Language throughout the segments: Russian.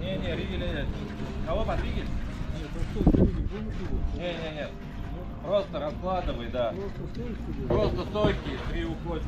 Не-не, ригель нет. Кого под ригель? Не-не-не. Просто раскладывай, да. Просто стойки, три уходят.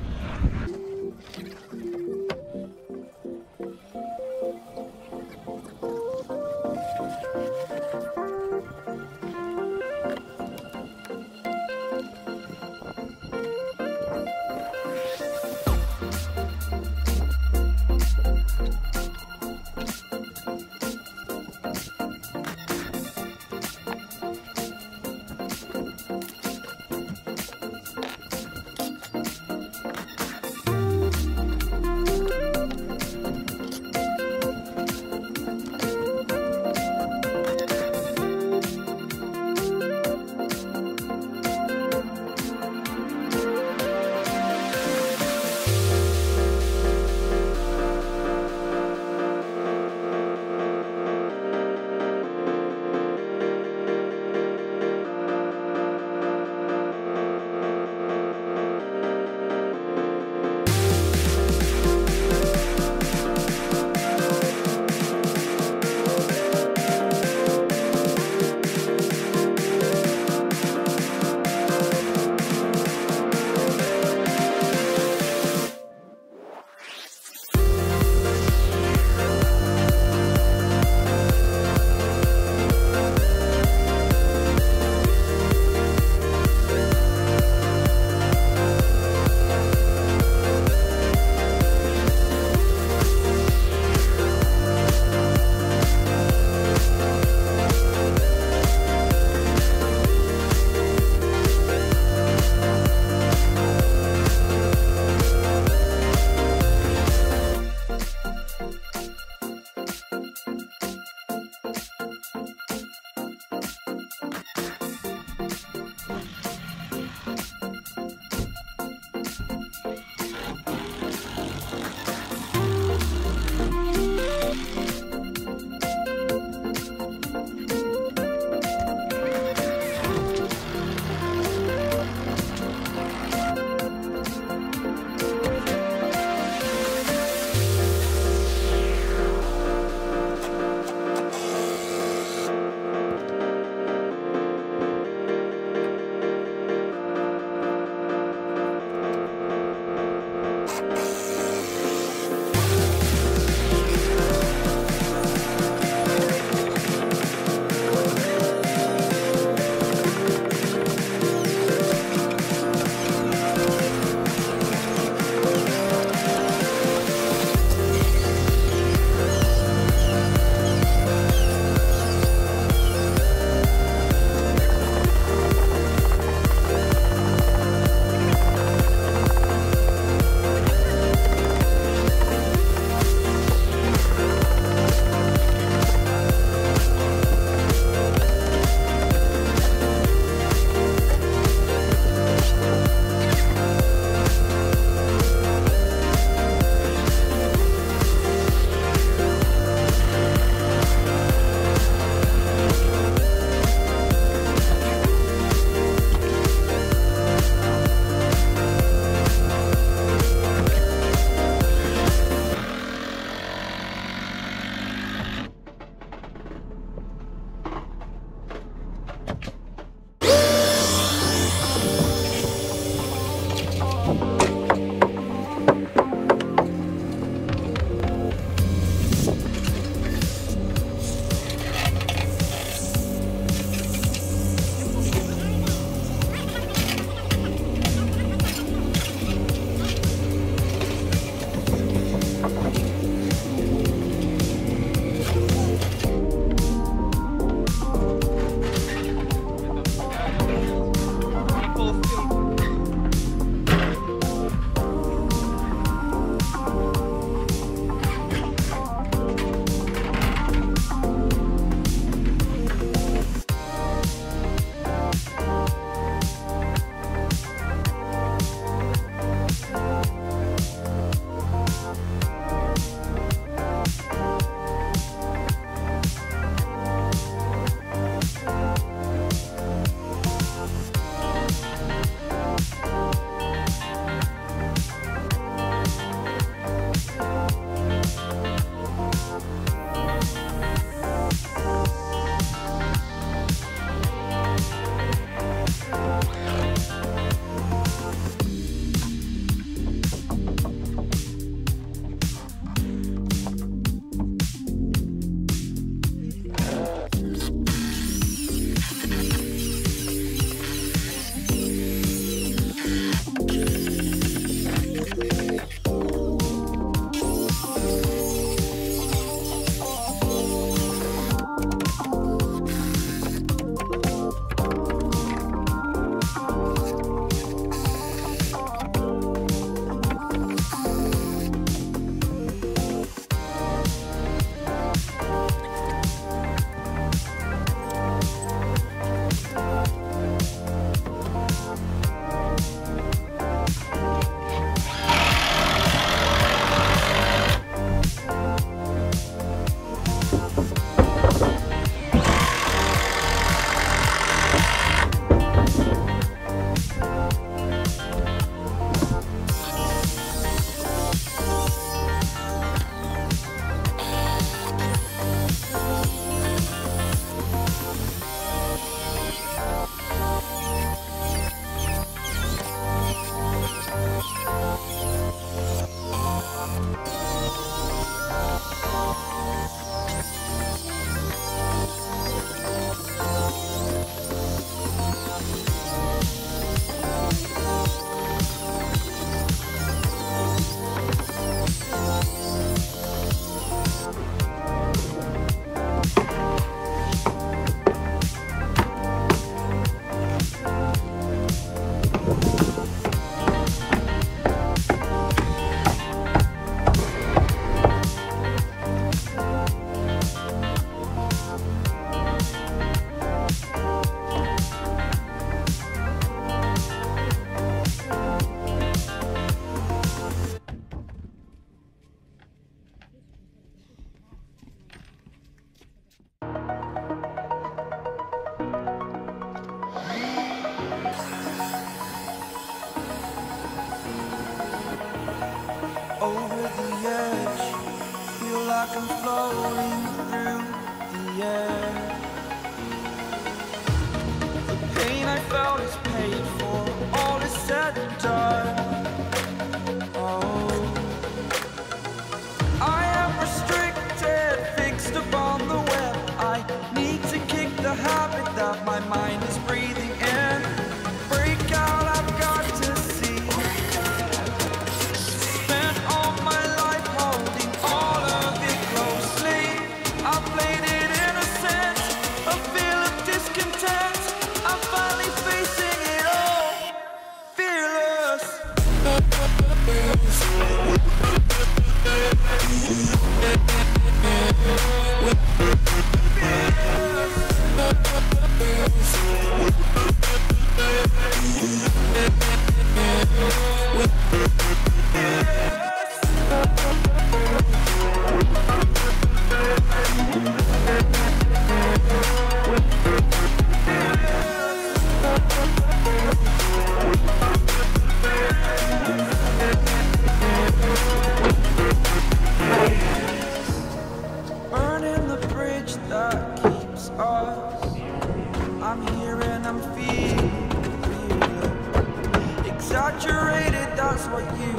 what you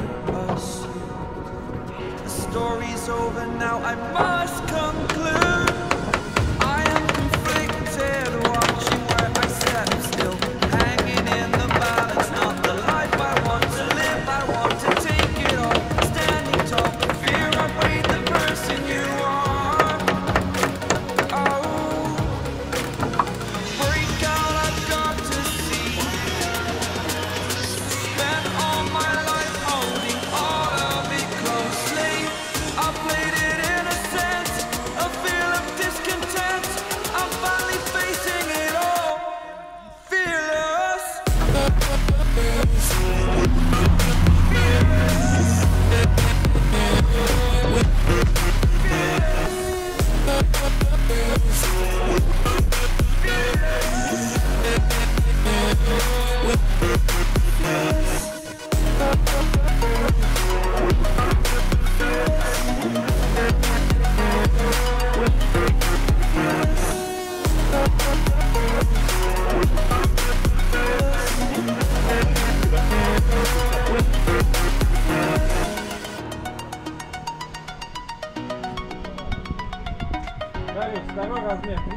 assumed. The story's over now, I must. 面。